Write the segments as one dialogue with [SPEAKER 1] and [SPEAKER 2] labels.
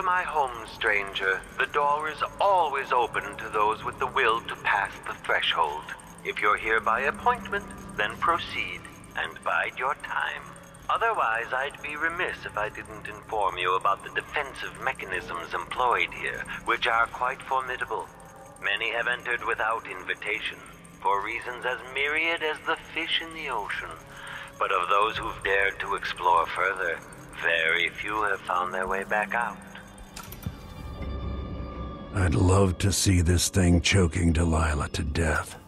[SPEAKER 1] To my home, stranger. The door is always open to those with the will to pass the threshold. If you're here by appointment, then proceed and bide your time. Otherwise, I'd be remiss if I didn't inform you about the defensive mechanisms employed here, which are quite formidable. Many have entered without invitation, for reasons as myriad as the fish in the ocean. But of those who've dared to explore further, very few have found their way back out.
[SPEAKER 2] I'd love to see this thing choking Delilah to death.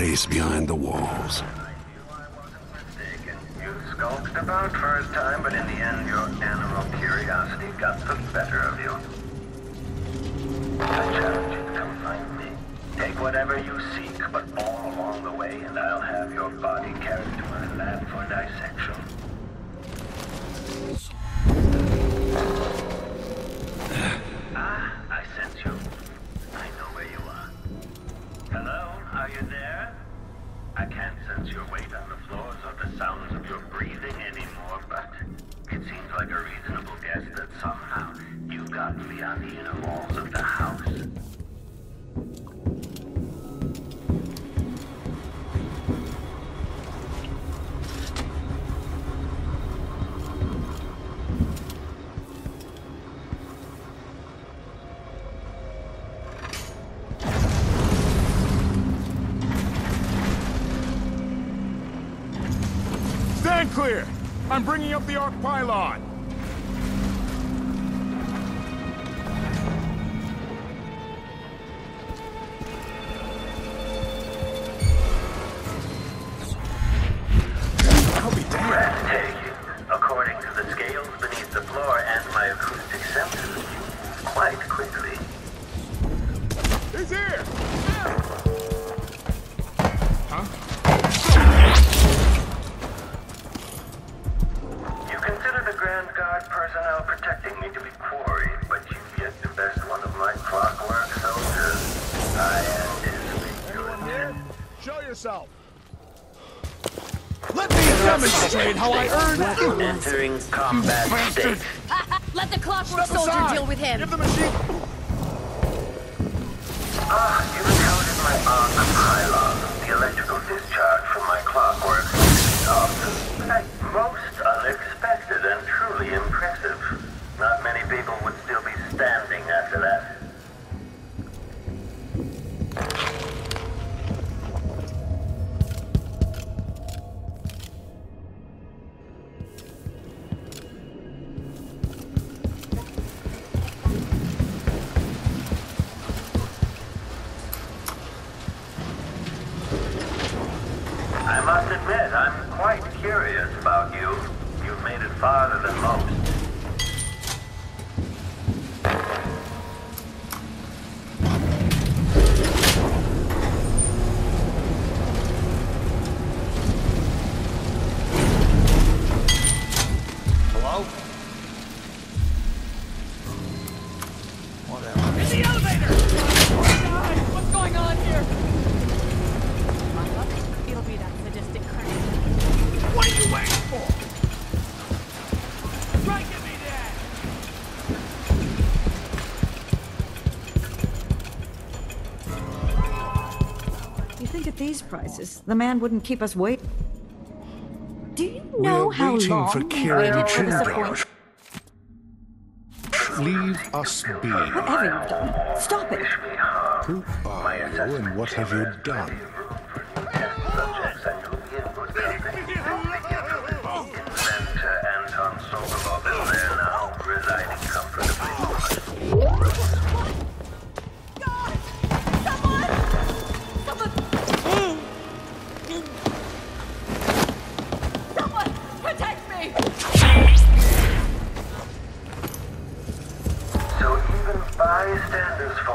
[SPEAKER 2] Space behind the walls.
[SPEAKER 1] You skulked about first time, but in the end, your animal curiosity got the better of you. I challenge you to come find me. Take whatever you seek, but all along the way, and I'll have your body carried to my lab for dissection.
[SPEAKER 3] Bringing up the arc pylon!
[SPEAKER 1] Entering combat state.
[SPEAKER 4] Let the clockwork
[SPEAKER 3] Step
[SPEAKER 4] soldier deal with him.
[SPEAKER 5] Prices, the man wouldn't keep us waiting. Do you know
[SPEAKER 2] We're
[SPEAKER 5] how
[SPEAKER 2] waiting
[SPEAKER 5] long
[SPEAKER 2] for Kirin
[SPEAKER 5] waited for this
[SPEAKER 2] Jindosh.
[SPEAKER 5] appointment?
[SPEAKER 6] Leave us be.
[SPEAKER 5] Whatever you've done, stop it.
[SPEAKER 6] Who are you and what have you done?
[SPEAKER 1] Even bystanders fall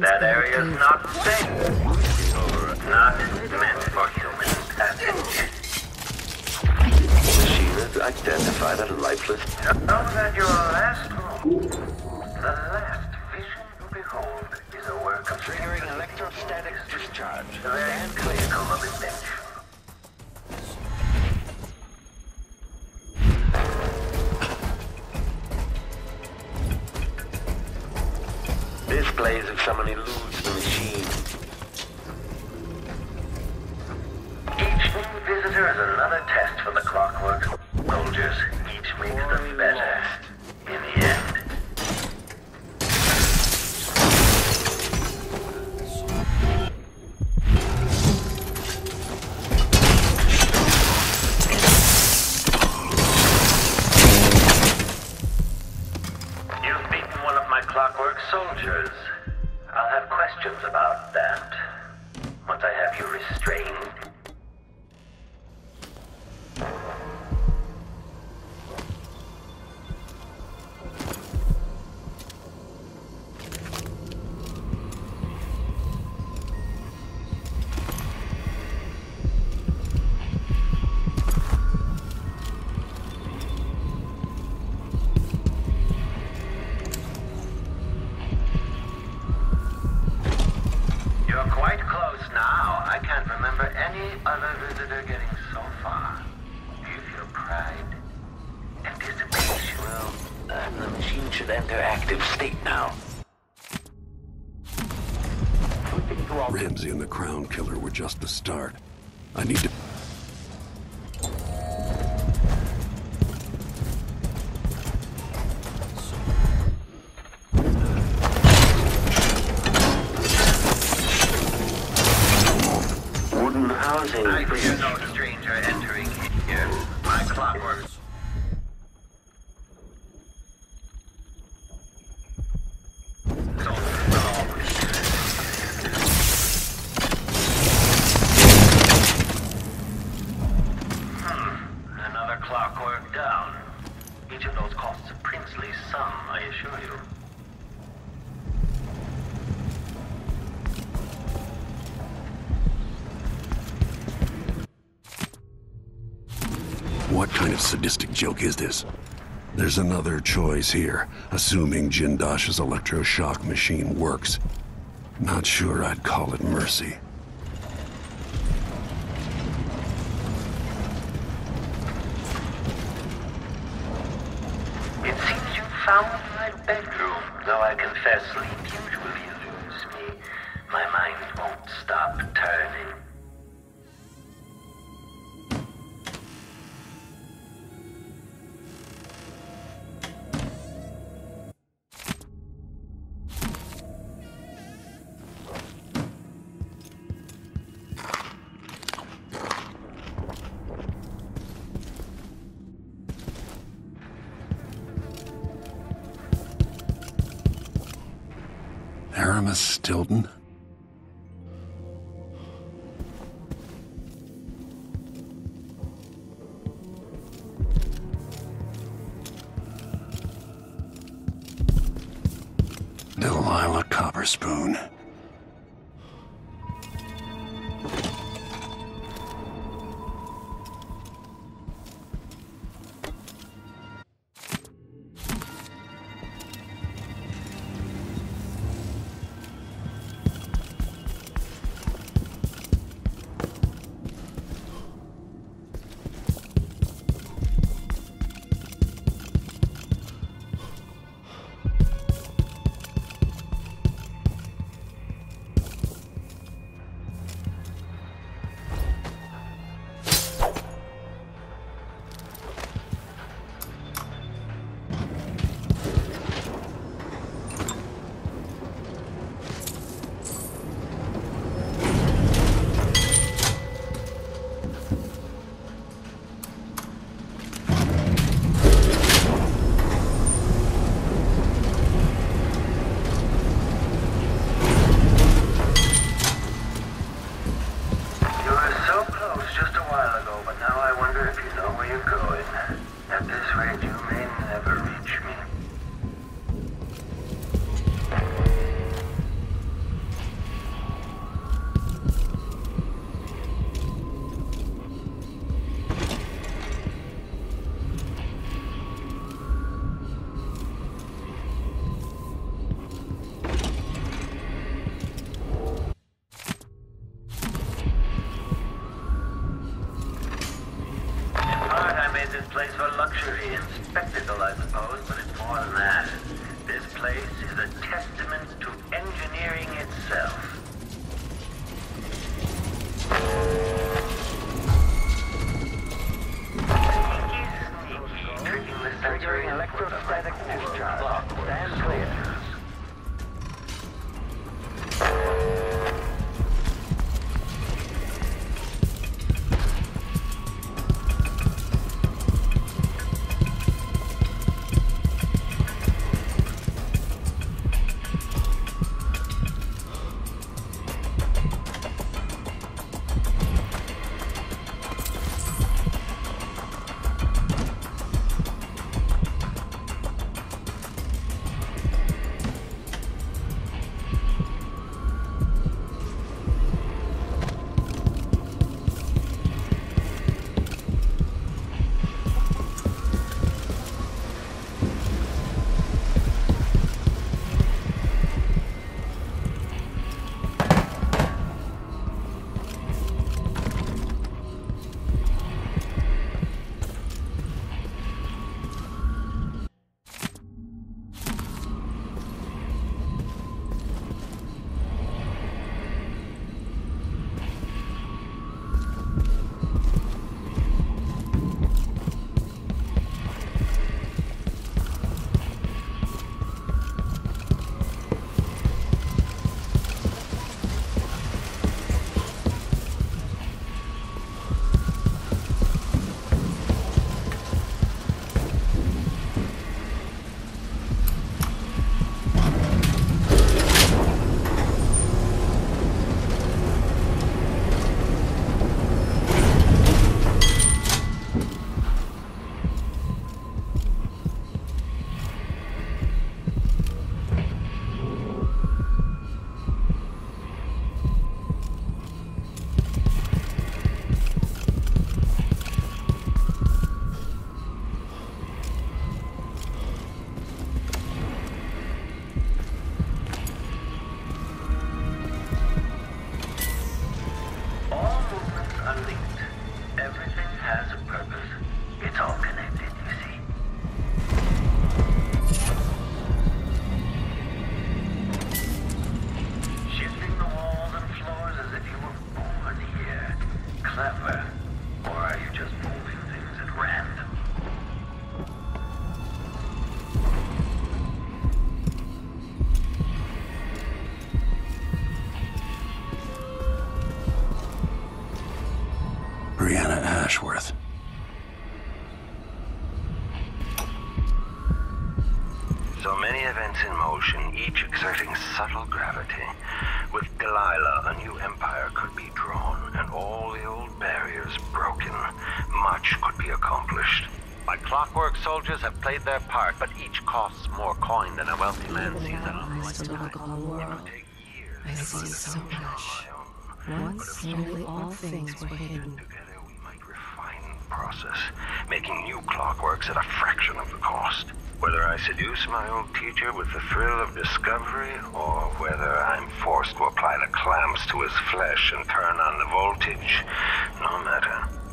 [SPEAKER 1] that area
[SPEAKER 5] is
[SPEAKER 1] not safe. Or not meant for human passage.
[SPEAKER 7] Shields identified a lifeless.
[SPEAKER 1] Know that your last move, the last vision you behold, is a work of triggering electrostatic discharge. The very pinnacle of invention.
[SPEAKER 7] This plays if someone eludes the machine.
[SPEAKER 1] Each new visitor is another test for the clockwork soldiers. Each makes them better.
[SPEAKER 2] Ramsey and the Crown Killer were just the start. I need to. Sadistic joke is this? There's another choice here, assuming Jindosh's electroshock machine works. Not sure I'd call it mercy.
[SPEAKER 1] Spoon. a place for luxury and spectacle, I suppose, but it's more than that. This place is a testament to engineering itself. Sneaky, sneaky, tricking the sensory electrostatic discharge. Stand clear. Their part, but each costs more coin than a wealthy man sees at in a lifetime. It would take years
[SPEAKER 8] I see so much. Once nearly all things were hidden.
[SPEAKER 1] Together we might refine the process, making new clockworks at a fraction of the cost. Whether I seduce my old teacher with the thrill of discovery, or whether I'm forced to apply the clamps to his flesh and turn on the voltage, no matter.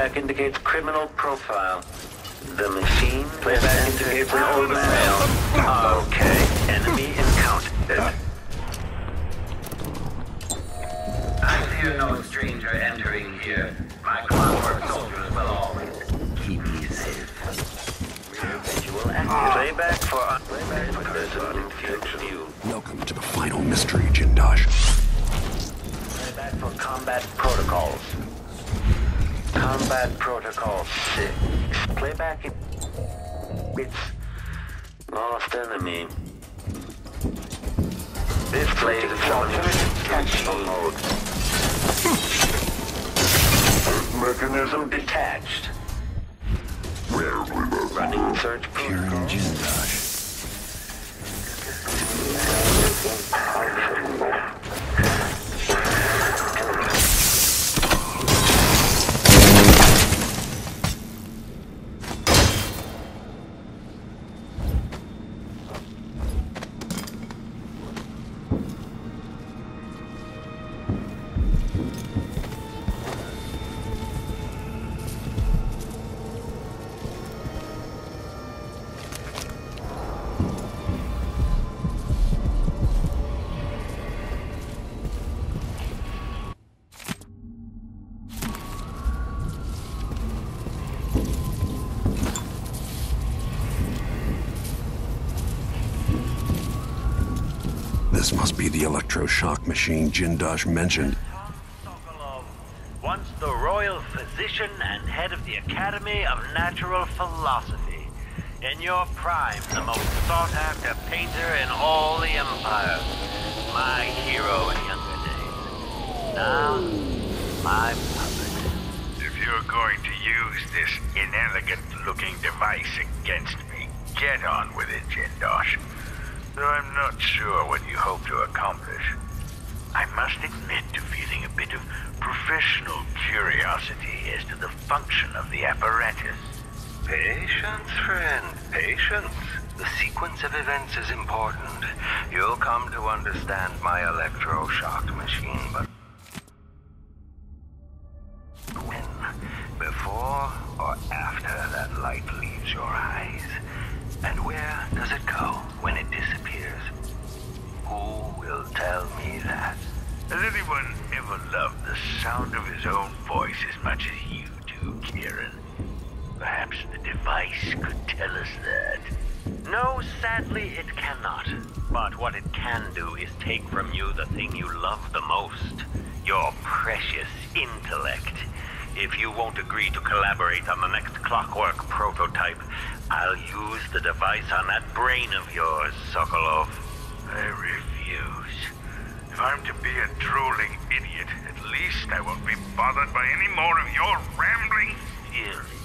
[SPEAKER 1] Playback indicates criminal profile. The machine playback indicates an older male. Okay, enemy encountered.
[SPEAKER 7] I fear no stranger entering here. My clockwork soldiers will always keep me safe.
[SPEAKER 1] Visual. Playback for playback for person field view.
[SPEAKER 2] Welcome to the final mystery, Jindosh.
[SPEAKER 1] Playback for combat protocols. Combat protocol six. Playback in it's lost enemy. This plays is alternate tactical mode. Mechanism detached. Running search protocol.
[SPEAKER 2] Jindosh. This electroshock machine Jindosh mentioned.
[SPEAKER 1] Sokolov, once the royal physician and head of the Academy of Natural Philosophy. In your prime, the most sought-after painter in all the Empire. My hero in younger days. Now, my puppet.
[SPEAKER 9] If you're going to use this inelegant-looking device against me, get on with it, Jindosh. I'm not sure what you hope to accomplish. I must admit to feeling a bit of professional curiosity as to the function of the apparatus.
[SPEAKER 1] Patience, friend, patience. The sequence of events is important. You'll come to understand my electroshock machine, but
[SPEAKER 9] his own voice as much as you do, Kirin? Perhaps the device could tell us that.
[SPEAKER 1] No, sadly, it cannot. But what it can do is take from you the thing you love the most your precious intellect. If you won't agree to collaborate on the next clockwork prototype, I'll use the device on that brain of yours, Sokolov.
[SPEAKER 9] I refuse. If I'm to be a drooling idiot, least I won't be bothered by any more of your rambling theories.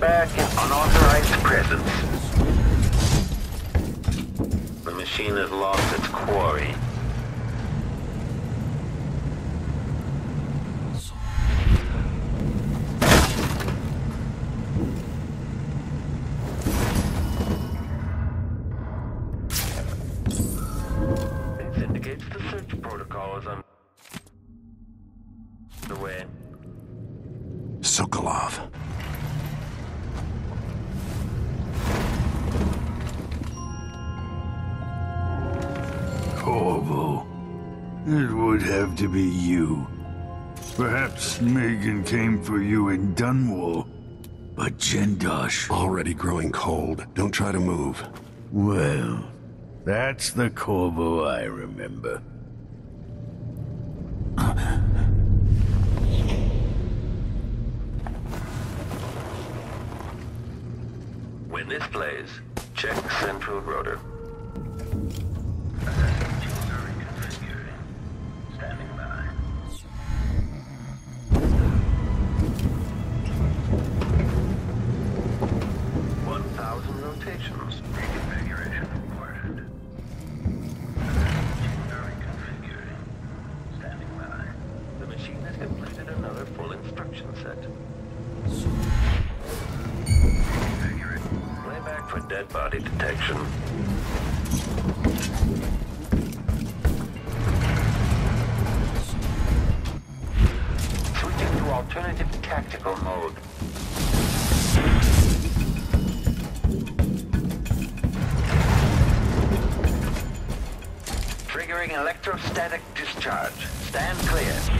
[SPEAKER 7] Back in unauthorized presence. The machine has lost its quarry.
[SPEAKER 9] To be you. Perhaps Meagan came for you in Dunwall. But Jindosh...
[SPEAKER 2] Already growing cold. Don't try to move.
[SPEAKER 9] Well, that's the Corvo I remember.
[SPEAKER 7] dead body detection. Switching to alternative tactical mode. Triggering electrostatic discharge. Stand clear.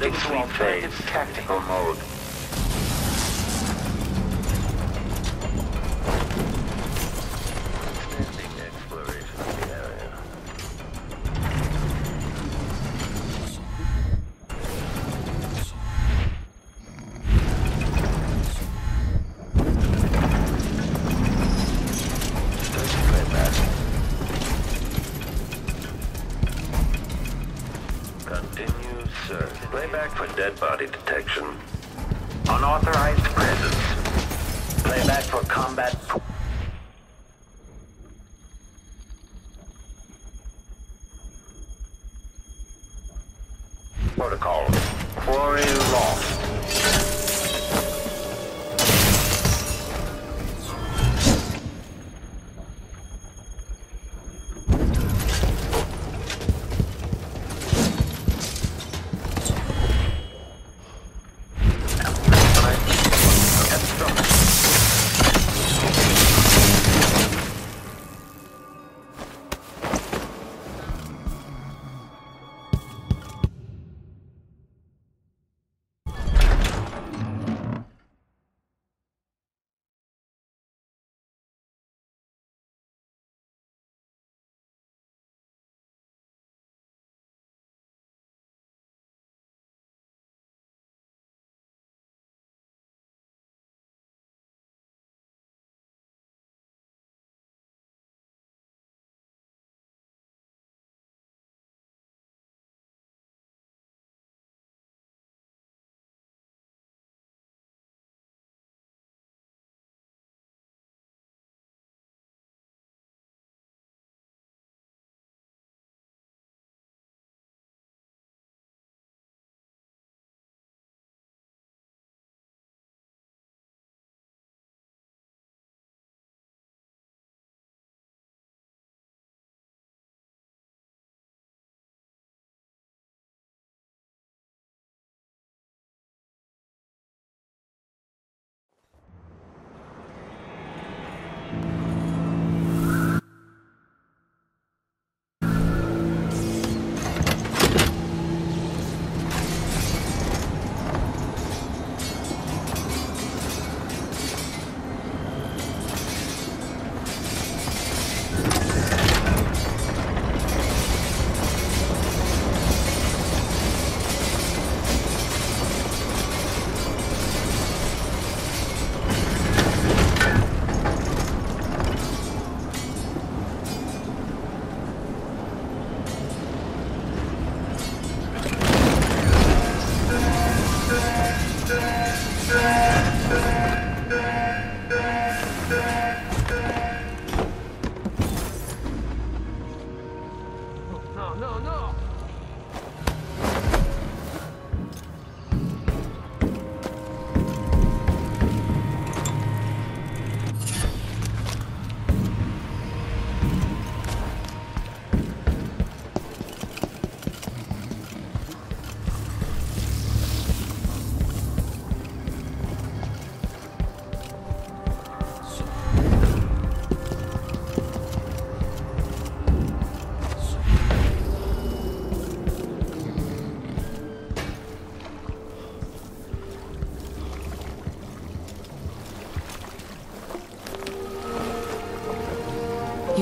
[SPEAKER 7] Complete phase. Tactical mode. Playback for dead body detection. Unauthorized presence. Playback for combat...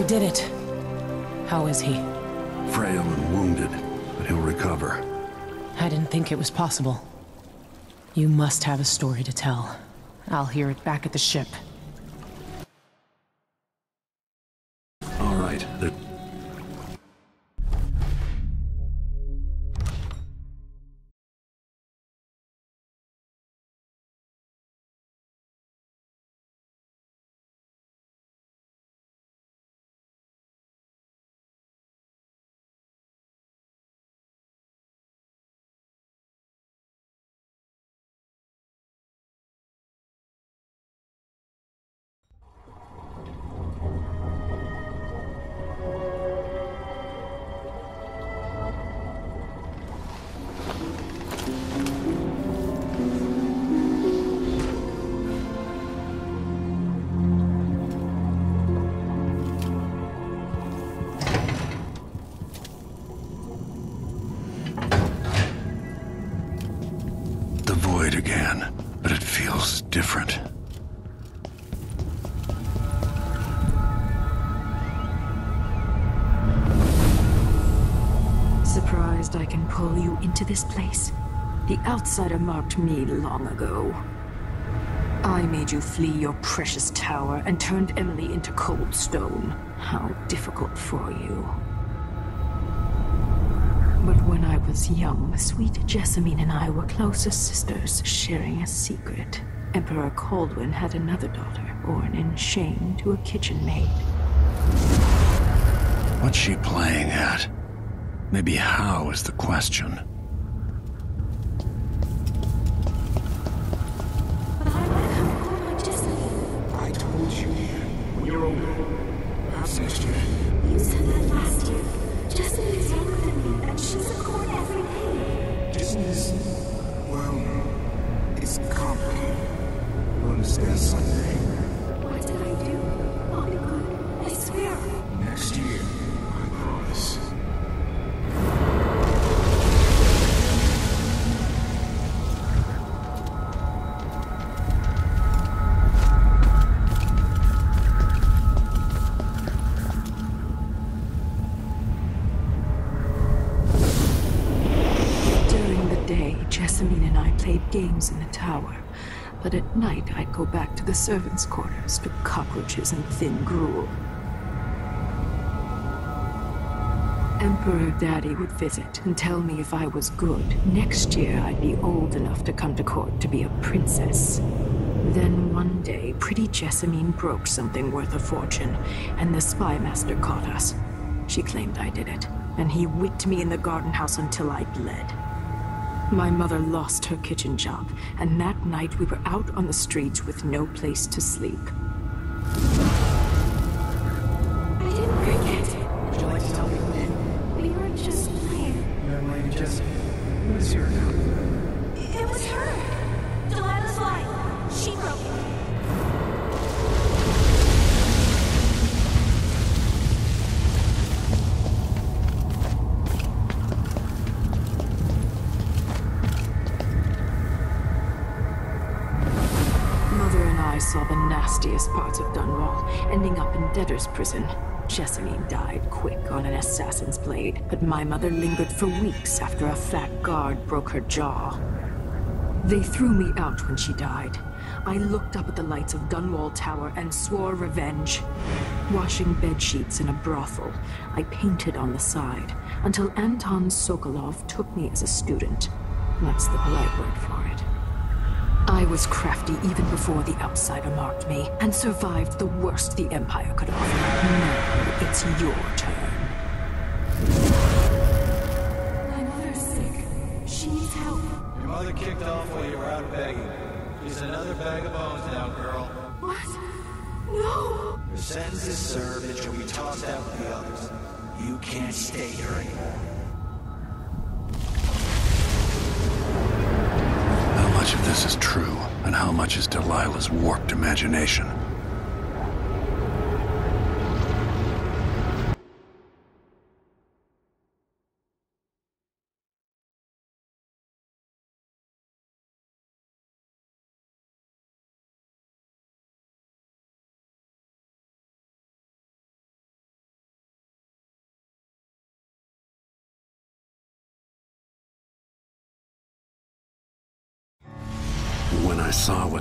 [SPEAKER 10] did it. How is he?
[SPEAKER 2] Frail and wounded, but he'll recover.
[SPEAKER 10] I didn't think it was possible. You must have a story to tell. I'll hear it back at the ship.
[SPEAKER 8] This place? The outsider marked me long ago. I made you flee your precious tower and turned Emily into cold stone. How difficult for you. But when I was young, sweet Jessamine and I were close as sisters, sharing a secret. Emperor Kaldwin had another daughter, born in shame to a kitchen maid.
[SPEAKER 2] What's she playing at? Maybe how is the question.
[SPEAKER 8] Games in the tower. But at night, I'd go back to the servants' quarters to cockroaches and thin gruel. Emperor Daddy would visit and tell me if I was good. Next year, I'd be old enough to come to court to be a princess. Then one day, pretty Jessamine broke something worth a fortune, and the spy master caught us. She claimed I did it, and he whipped me in the garden house until I bled. My mother lost her kitchen job, and that night we were out on the streets with no place to sleep. Prison. Jessamine died quick on an assassin's blade, but my mother lingered for weeks after a fat guard broke her jaw. They threw me out when she died. I looked up at the lights of Dunwall Tower and swore revenge. Washing bed sheets in a brothel, I painted on the side until Anton Sokolov took me as a student. That's the polite word for it. I was crafty even before the outsider marked me, and survived the worst the Empire could offer. Now it's your turn.
[SPEAKER 11] My mother's sick. She needs help.
[SPEAKER 12] Your mother kicked off while you were out begging. She's another bag of bones now, girl.
[SPEAKER 11] What? No!
[SPEAKER 12] Your sentence is served and she'll be tossed out with the others. You can't stay here anymore.
[SPEAKER 2] Much of this is true, and how much is Delilah's warped imagination?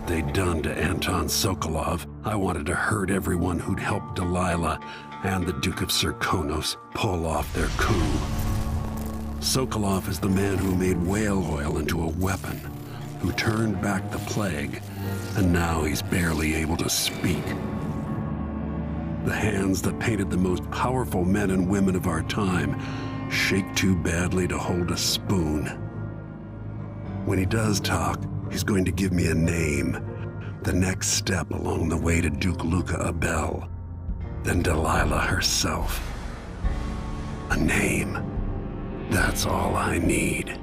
[SPEAKER 2] They'd done to Anton Sokolov, I wanted to hurt everyone who'd helped Delilah and the Duke of Serkonos pull off their coup. Sokolov is the man who made whale oil into a weapon, who turned back the plague, and now he's barely able to speak. The hands that painted the most powerful men and women of our time shake too badly to hold a spoon. When he does talk, he's going to give me a name. The next step along the way to Duke Luca Abel. Then Delilah herself. A name. That's all I need.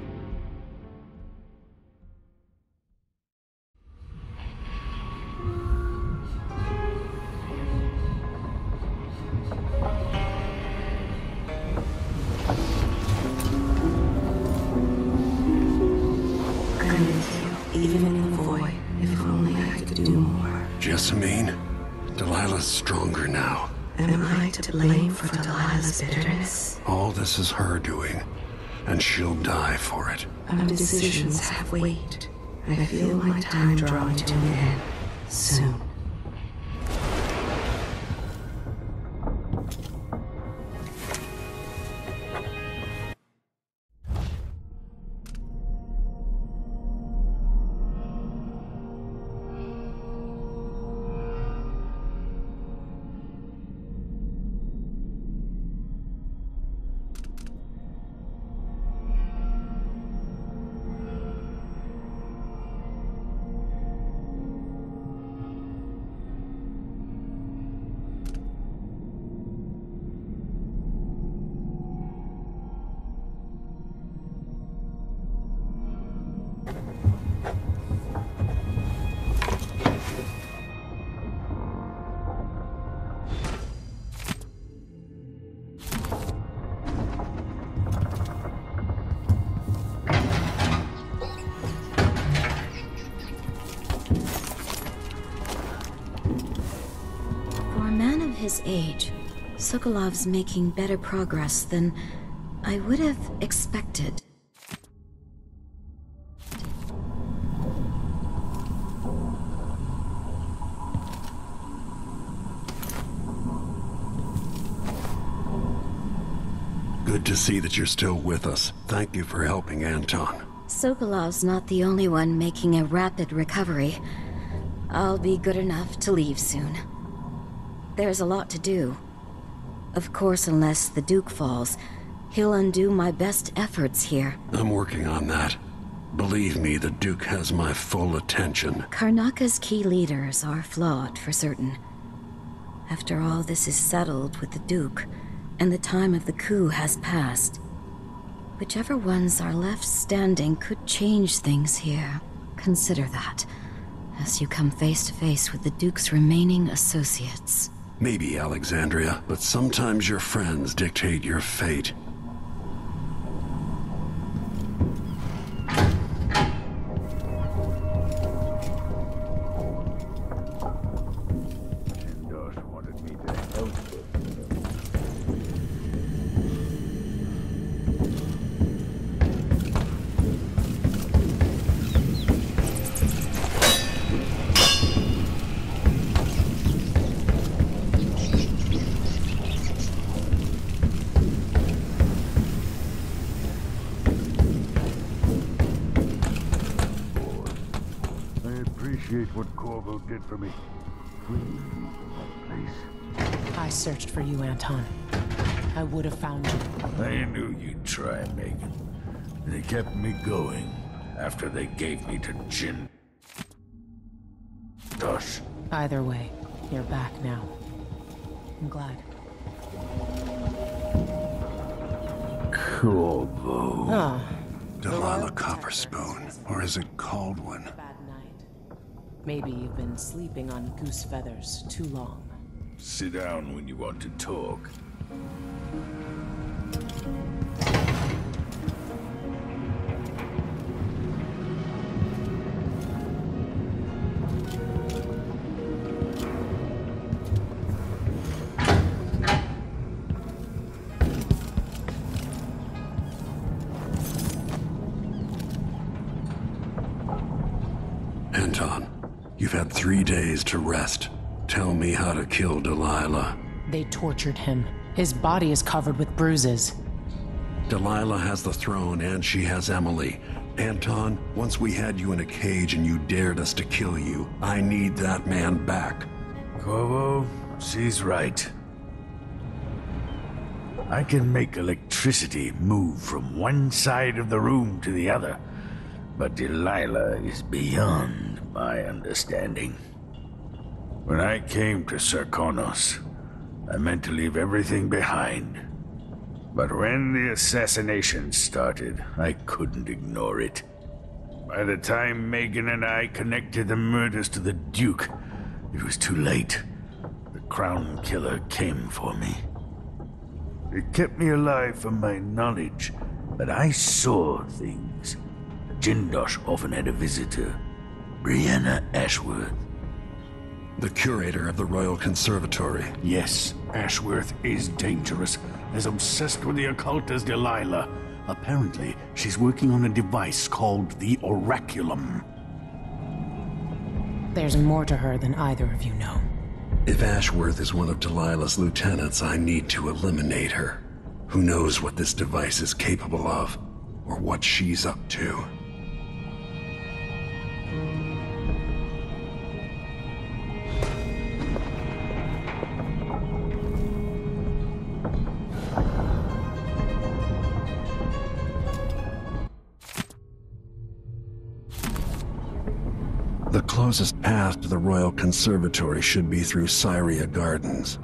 [SPEAKER 8] For bitterness?
[SPEAKER 2] All this is her doing, and she'll die for it.
[SPEAKER 8] Our decisions have weight. I feel my time drawing to an end. Soon.
[SPEAKER 5] His age, Sokolov's making better progress than I would have expected.
[SPEAKER 2] Good to see that you're still with us. Thank you for helping Anton.
[SPEAKER 5] Sokolov's not the only one making a rapid recovery. I'll be good enough to leave soon. There's a lot to do. Of course, unless the Duke falls, he'll undo my best efforts here.
[SPEAKER 2] I'm working on that. Believe me, the Duke has my full attention.
[SPEAKER 5] Karnaca's key leaders are flawed, for certain. After all this is settled with the Duke, and the time of the coup has passed, whichever ones are left standing could change things here. Consider that, as you come face to face with the Duke's remaining associates.
[SPEAKER 2] Maybe, Alexandria, but sometimes your friends dictate your fate.
[SPEAKER 9] Appreciate what Corvo did for me. Freeing me from that place.
[SPEAKER 10] I searched for you, Anton. I would have found you.
[SPEAKER 9] I knew you'd try, Meagan. They kept me going after they gave me to Jin. Dosh.
[SPEAKER 10] Either way, you're back now. I'm glad.
[SPEAKER 9] Corvo.
[SPEAKER 10] Ah,
[SPEAKER 2] Delilah Copperspoon, or is it Kaldwin?
[SPEAKER 10] Maybe you've been sleeping on goose feathers too long.
[SPEAKER 9] Sit down when you want to talk.
[SPEAKER 2] Days to rest. Tell me how to kill Delilah.
[SPEAKER 10] They tortured him. His body is covered with bruises.
[SPEAKER 2] Delilah has the throne and she has Emily. Anton, once we had you in a cage and you dared us to kill you, I need that man back.
[SPEAKER 9] Corvo, she's right. I can make electricity move from one side of the room to the other, but Delilah is beyond my understanding. When I came to Serkonos, I meant to leave everything behind. But when the assassination started, I couldn't ignore it. By the time Meagan and I connected the murders to the Duke, it was too late. The Crown Killer came for me. It kept me alive from my knowledge, but I saw things. Jindosh often had a visitor, Brianna Ashworth.
[SPEAKER 2] The curator of the Royal Conservatory.
[SPEAKER 6] Yes, Ashworth is dangerous, as obsessed with the occult as Delilah. Apparently, she's working on a device called the Oraculum.
[SPEAKER 10] There's more to her than either of you know.
[SPEAKER 2] If Ashworth is one of Delilah's lieutenants, I need to eliminate her. Who knows what this device is capable of, or what she's up to. Royal Conservatory should be through Cyria Gardens.